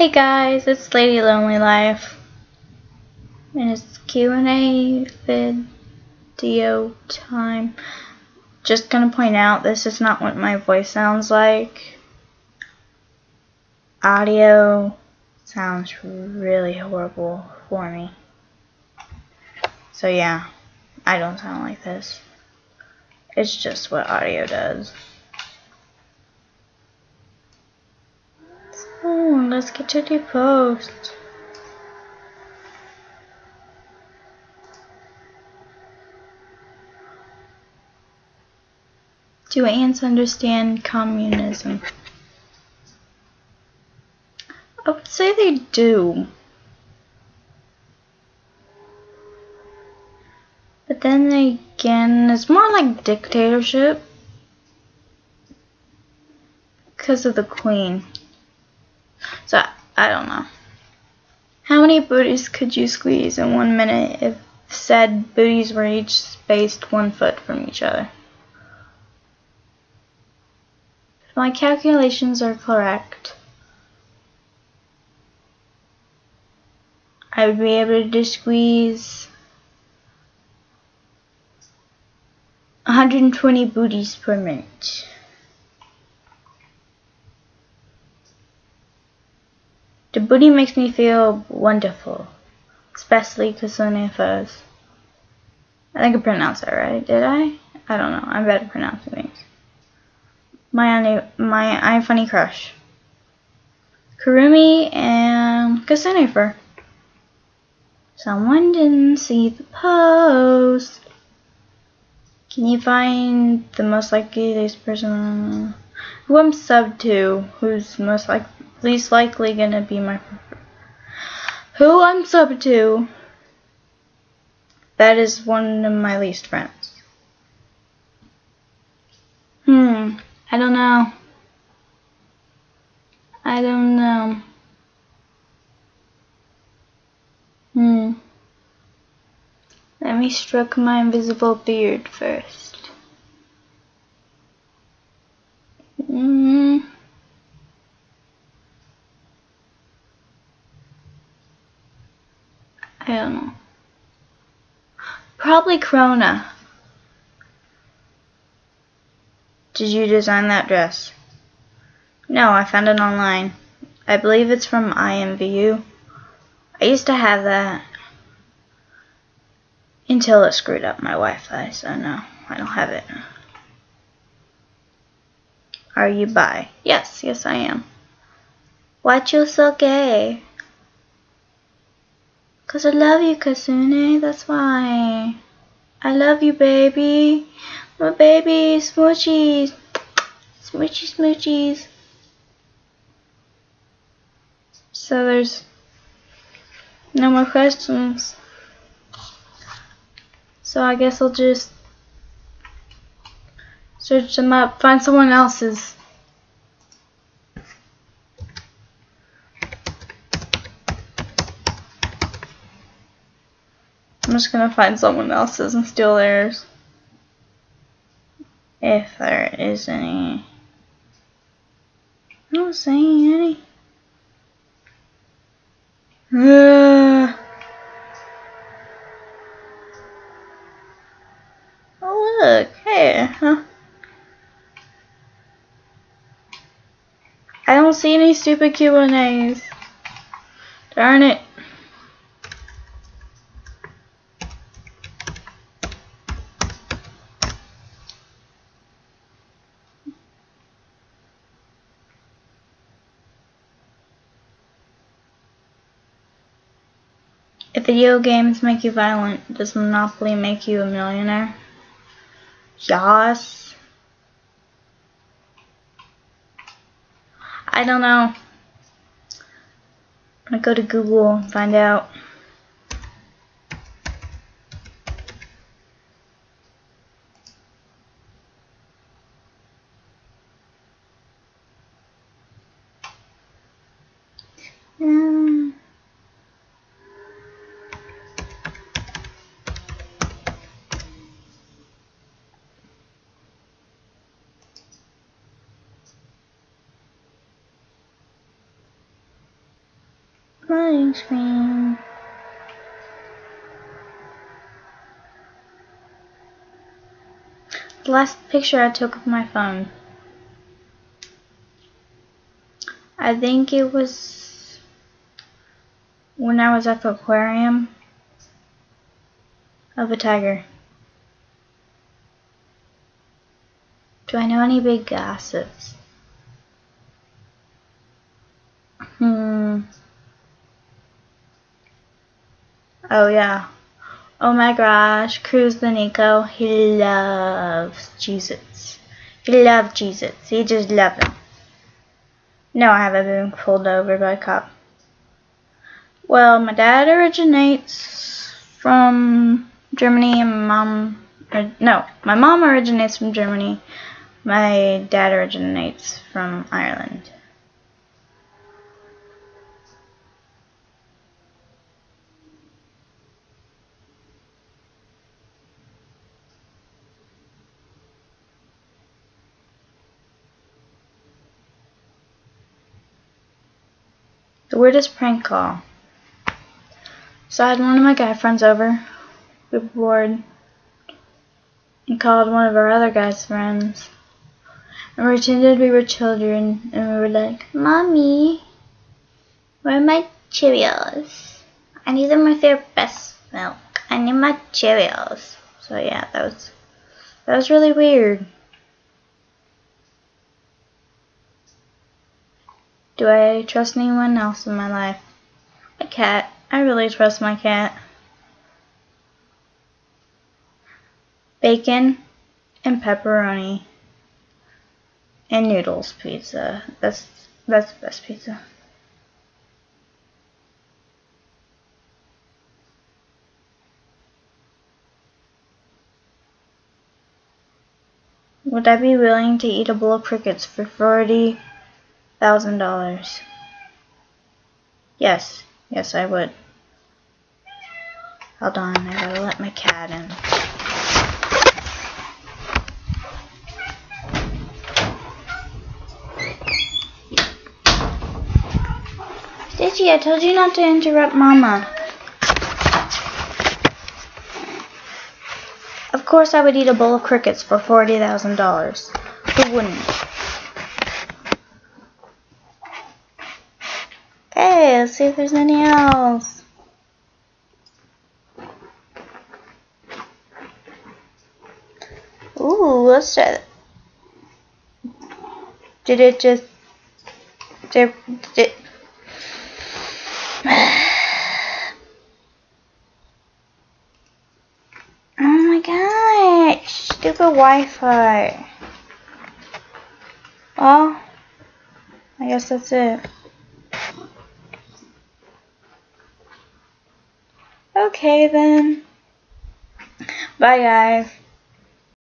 Hey guys, it's Lady Lonely Life, and it's Q&A video time. Just gonna point out, this is not what my voice sounds like. Audio sounds really horrible for me. So yeah, I don't sound like this. It's just what audio does. Oh, let's get to the post. Do ants understand communism? I would say they do. But then again, it's more like dictatorship because of the queen. I don't know. How many booties could you squeeze in one minute if said booties were each spaced one foot from each other? If my calculations are correct, I would be able to squeeze 120 booties per minute. Booty makes me feel wonderful, especially Fuzz. I think I pronounced that right, did I? I don't know. I'm bad at pronouncing things. My my iFunny crush. Kurumi and Kasune Fur. Someone didn't see the post. Can you find the most likely person who I'm sub to? Who's most like least likely gonna be my who I'm sub to? That is one of my least friends. Hmm. I don't know. I don't know. Hmm. Let me stroke my invisible beard first. Hmm. I don't know. Probably Krona. Did you design that dress? No, I found it online. I believe it's from IMVU. I used to have that until it screwed up my Wi-Fi, so no, I don't have it. Are you bi? Yes, yes I am. Why you so gay? Cause I love you, Kasune, that's why. I love you, baby. My baby, smoochies. Smoochy, smoochies. So there's no more questions. So I guess I'll just search them up, find someone else's. I'm just gonna find someone else's and steal theirs. If there is any. I don't see any. Uh, oh look, hey, huh? I don't see any stupid Q&As. Darn it. Video games make you violent. Does Monopoly make you a millionaire? Yes. I don't know. I'm gonna go to Google and find out. Mm. Running screen. The last picture I took of my phone. I think it was when I was at the aquarium of a tiger. Do I know any big gossips? Hmm. Oh yeah. Oh my gosh, Cruz the Nico, he loves Jesus. He loves Jesus. He just loves him. No, I haven't been pulled over by a cop. Well, my dad originates from Germany and mom, or, no, my mom originates from Germany. My dad originates from Ireland. Weirdest prank call. So I had one of my guy friends over. We were bored. And called one of our other guy's friends. And pretended we were children. And we were like, Mommy, where are my Cheerios? I need them with their best milk. I need my Cheerios. So yeah, that was that was really weird. Do I trust anyone else in my life? My cat. I really trust my cat. Bacon and pepperoni and noodles pizza. That's that's the best pizza. Would I be willing to eat a bowl of crickets for forty thousand dollars. Yes, yes I would. Hold on, I gotta let my cat in. Stitchy, I told you not to interrupt Mama. Of course I would eat a bowl of crickets for $40,000. Who wouldn't? let's see if there's any else. Ooh, let's try that. Did it just... Did, did Oh my gosh, stupid Wi-Fi. Well, I guess that's it. Okay then. Bye guys.